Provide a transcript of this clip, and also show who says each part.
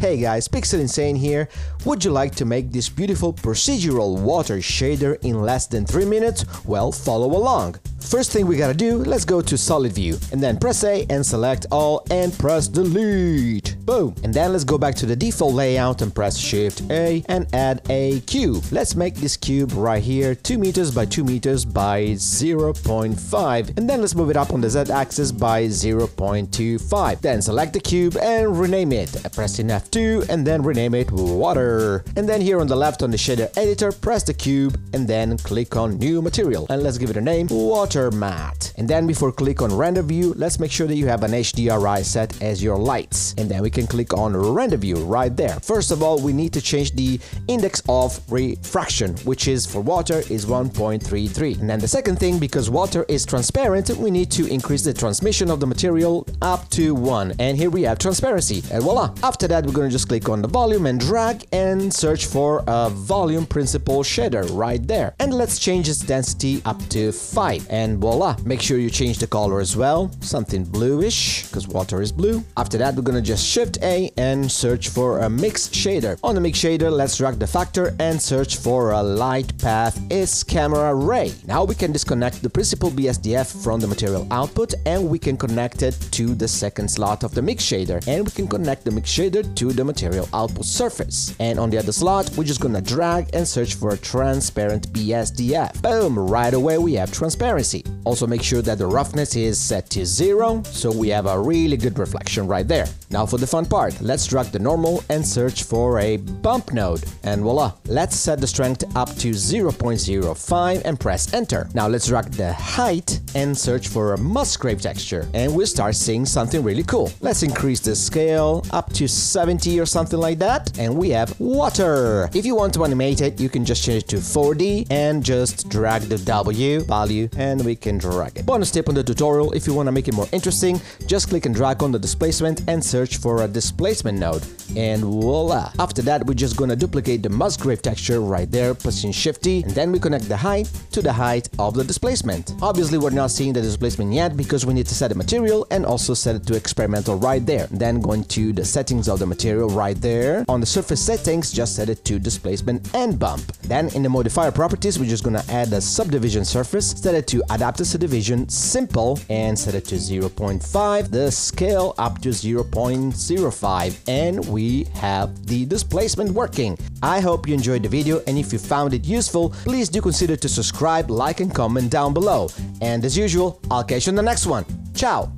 Speaker 1: Hey guys, Pixel Insane here. Would you like to make this beautiful procedural water shader in less than 3 minutes? Well, follow along. First thing we gotta do, let's go to Solid View, and then press A and select all and press delete. Boom! And then let's go back to the default layout and press Shift A and add a cube. Let's make this cube right here 2 meters by 2 meters by 0.5 and then let's move it up on the Z axis by 0.25. Then select the cube and rename it. Press in F2 and then rename it water. And then here on the left on the shader editor, press the cube and then click on new material and let's give it a name water matte. And then before click on render view, let's make sure that you have an HDRI set as your lights. And then we can click on render view right there. First of all, we need to change the index of refraction, which is for water is 1.33. And then the second thing, because water is transparent, we need to increase the transmission of the material up to 1. And here we have transparency. And voila! After that, we're gonna just click on the volume and drag and search for a volume principle shader right there. And let's change its density up to 5. And voila! Make sure you change the color as well, something bluish, because water is blue. After that, we're gonna just Shift A and search for a mix shader. On the mix shader, let's drag the factor and search for a light path is camera ray. Now we can disconnect the principal BSDF from the material output and we can connect it to the second slot of the mix shader and we can connect the mix shader to the material output surface. And on the other slot, we're just gonna drag and search for a transparent BSDF. Boom! Right away we have transparency. Also make sure that the roughness is set to zero, so we have a really good reflection right there. Now for the fun part, let's drag the normal and search for a bump node. And voila! Let's set the strength up to 0.05 and press enter. Now let's drag the height and search for a Musgrave texture. And we'll start seeing something really cool. Let's increase the scale up to 70 or something like that. And we have water. If you want to animate it, you can just change it to 4D and just drag the W value and we can drag it. Bonus tip on the tutorial, if you want to make it more interesting, just click and drag on the displacement and search for a displacement node. And voila! After that, we're just gonna duplicate the Musgrave texture right there, pressing Shift T and then we connect the height to the height of the displacement. Obviously, we're not seeing the displacement yet because we need to set the material and also set it to experimental right there. Then going to the settings of the material right there. On the surface settings, just set it to displacement and bump. Then in the modifier properties, we're just gonna add a subdivision surface, set it to adaptive division simple and set it to 0.5, the scale up to 0.05 and we have the displacement working. I hope you enjoyed the video and if you found it useful, please do consider to subscribe, like and comment down below. And as usual, I'll catch you on the next one. Ciao!